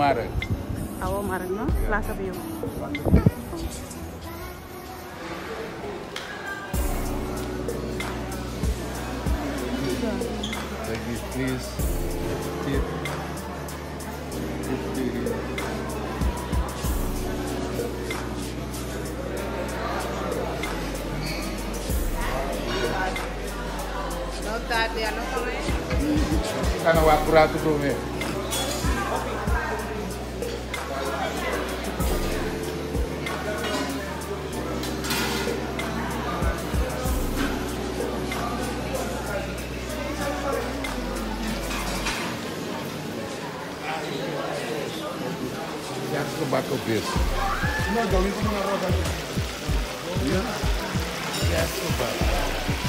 Omara. A Omara, não? Lá cabelo. Não tá, não também. Tá no apurato do mesmo. السوبر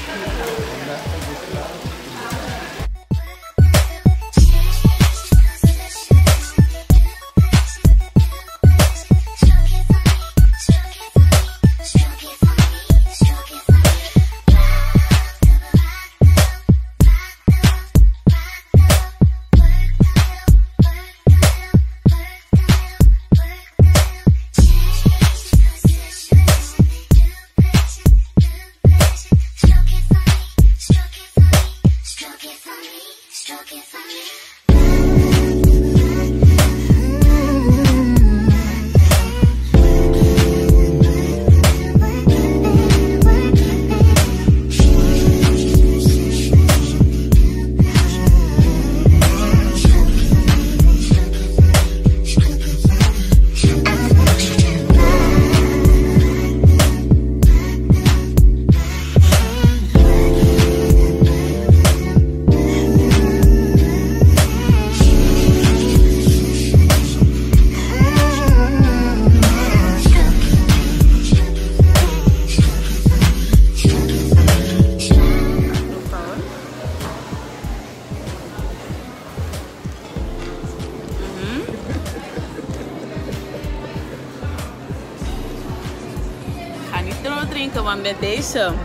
so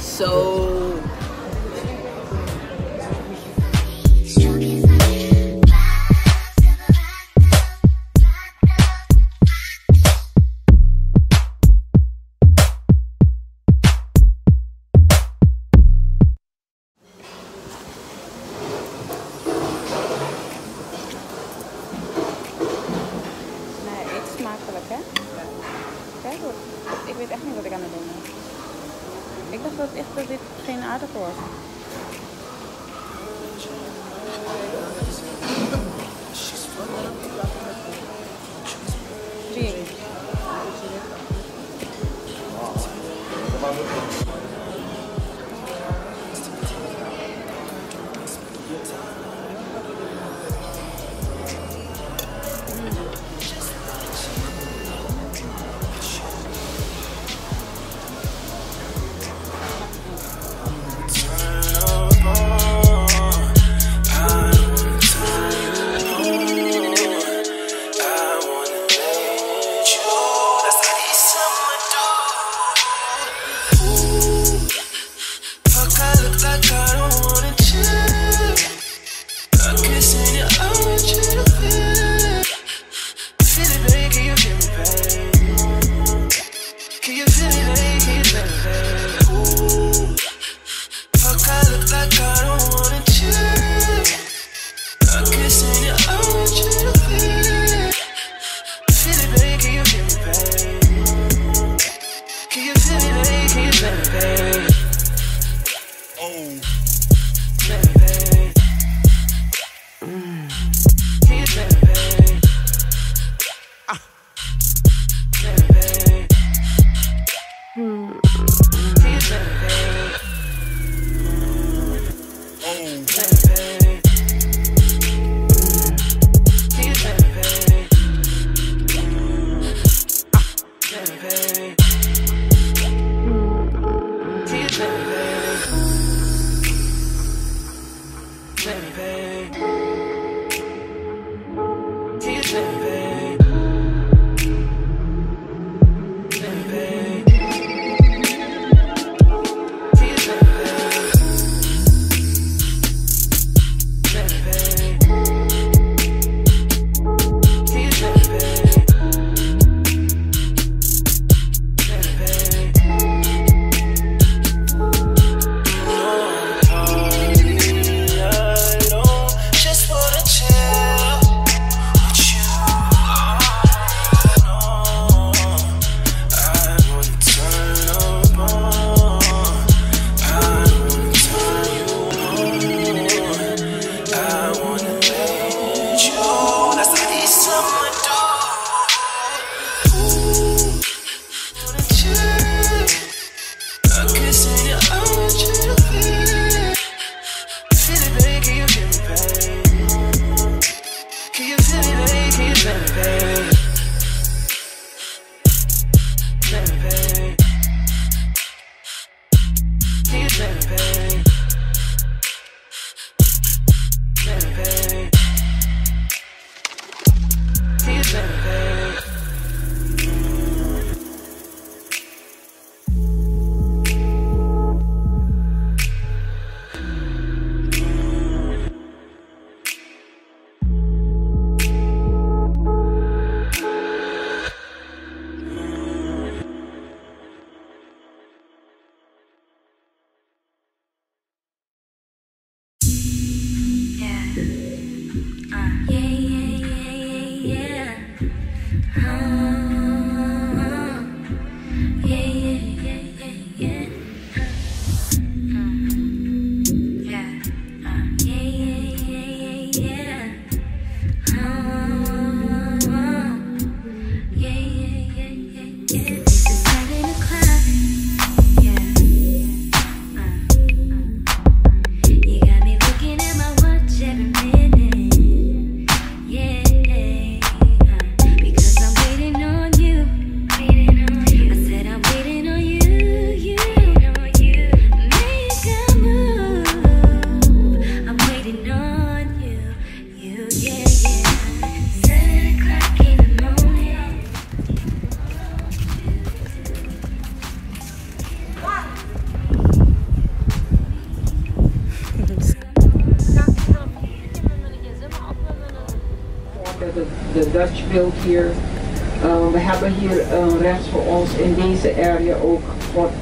So baby.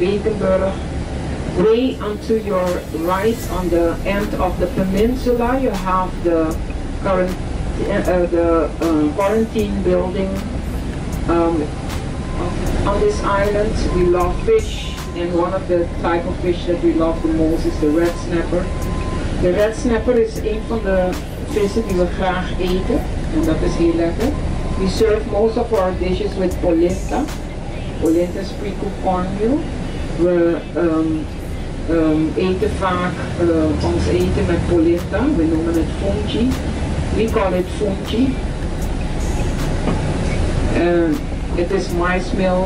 Wegenburg, way onto your right on the end of the peninsula you have the current uh, uh, the um, quarantine building um, on this island we love fish and one of the type of fish that we love the most is the red snapper. The red snapper is one of the vissen die we graag eten en dat heel lekker. We serve most of our dishes with polenta. Polenta is pre-cooked cornmeal We ehm, ehm, eten vaak eh, ons eten met polenta. We noemen het fungi. We call it fungi. En het is maismeel,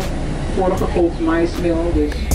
voorgekookt maismeel. Dus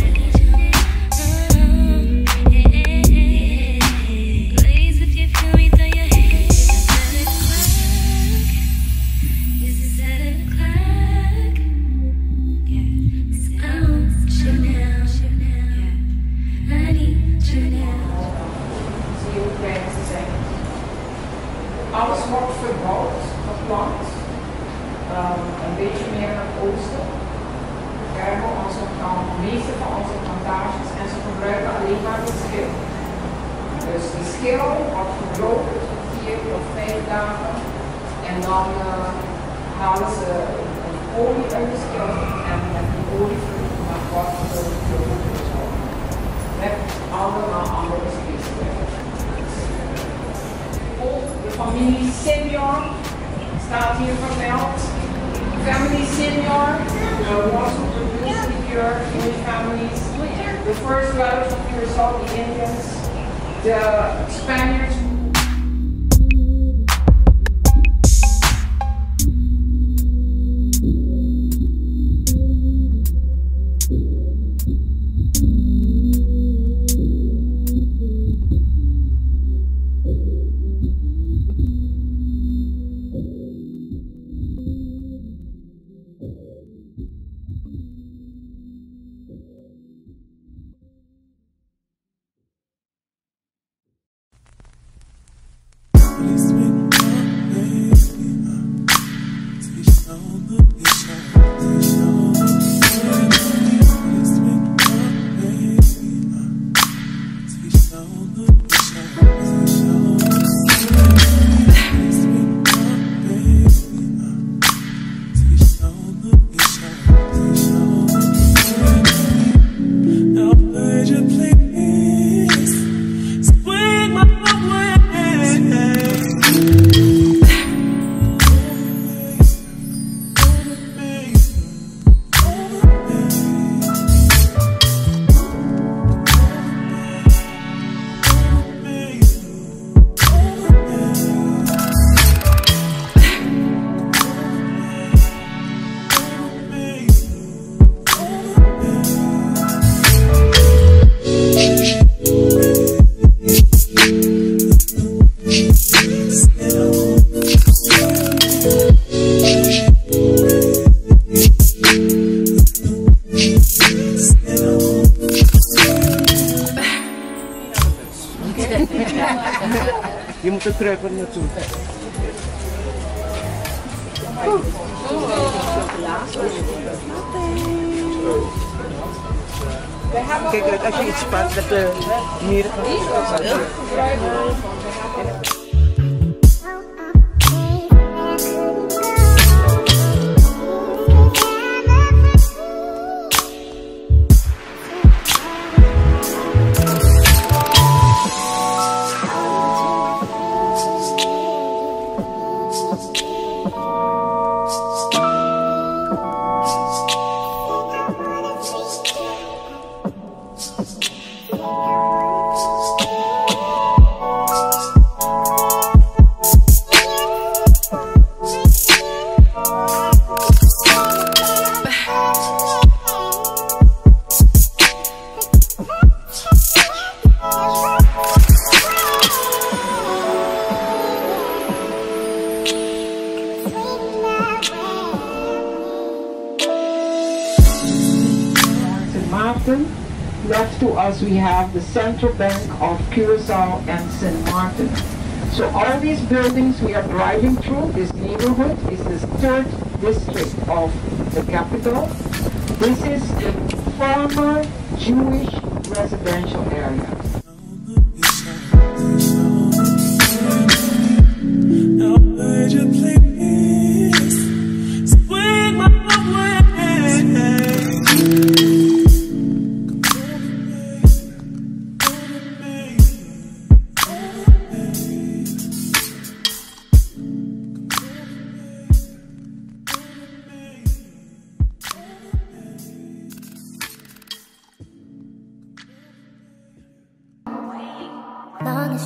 vermeld. Family senior uh, was to produce liqueur in the families. The first of Curacao, the Indians, the Spaniards Now Martin. Left to us, we have the Central Bank of Curacao and St. Martin. So all these buildings we are driving through, this neighborhood is the third district of the capital. This is the former Jewish residential area. Now would you please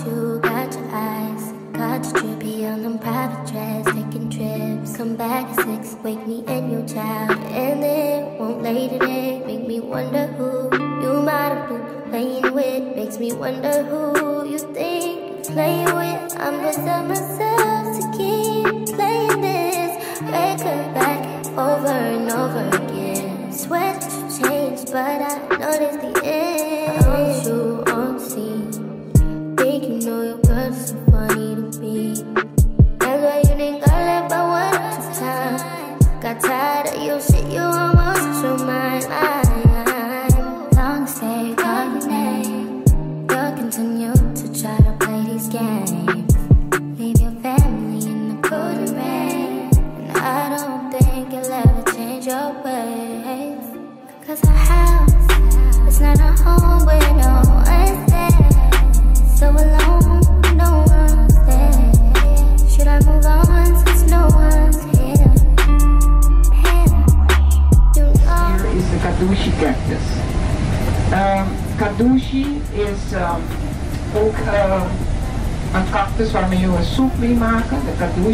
you, got your eyes. Got your trippy on them private jets, taking trips. Come back at six, wake me and your child. And then won't lay today, make me wonder who you might have been playing with. Makes me wonder who you think you're playing with. I'm beside myself to keep playing this record back over and over again. Sweat changed, but I noticed the end.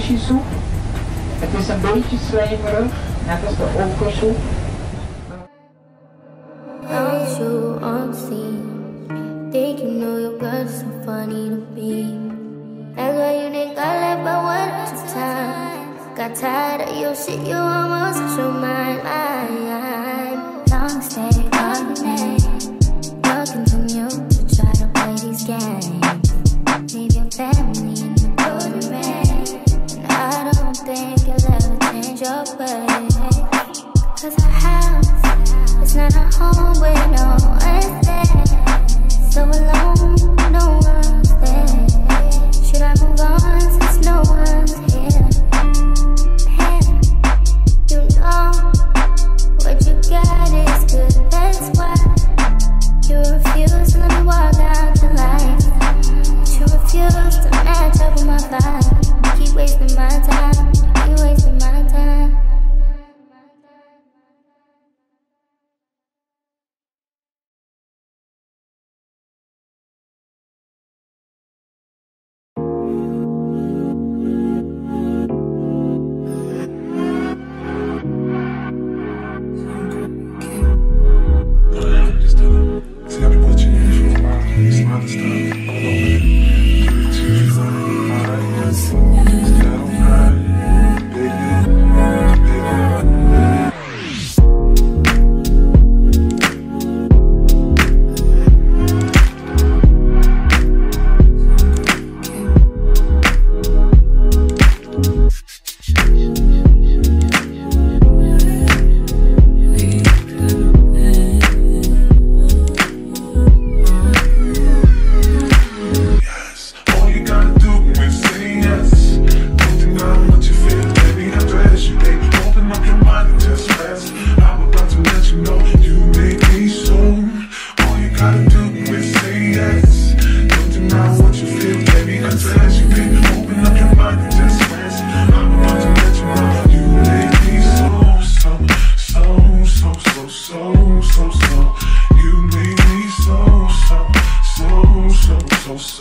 worstje soep. Het is een beetje zwemerig, net als de okersoep. Think you know your girl's so funny to be That's why you think I call but one or two times Got tired of your shit, you almost out your mind Long stay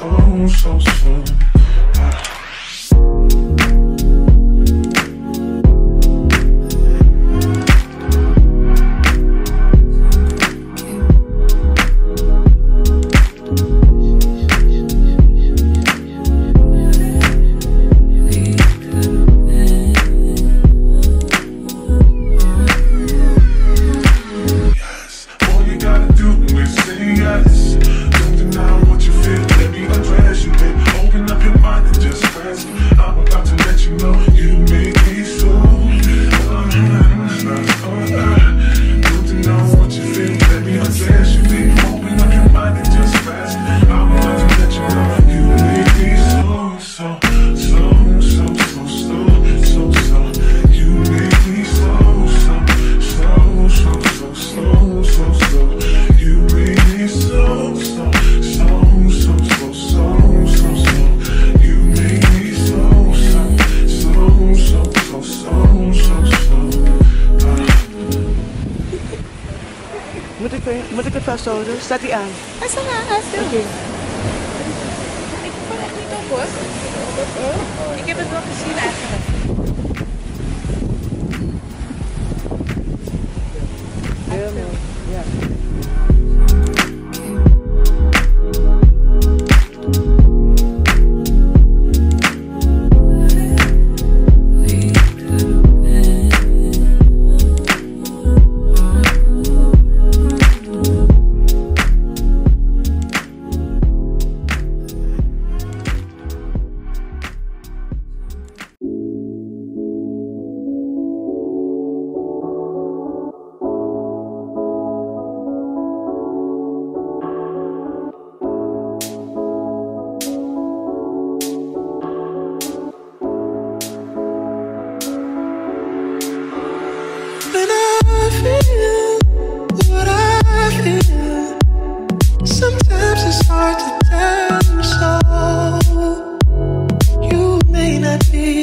home so soon. Tatian. Asa nga melody.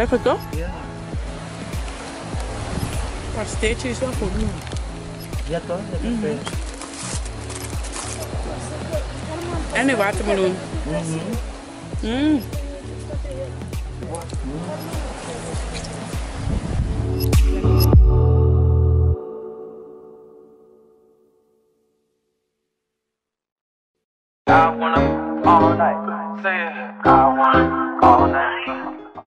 Lekker toch? Ja. Maar steeds is wel goed. Ja toch? Lekker mm -hmm. En de watermeloen. Mm -hmm. mm.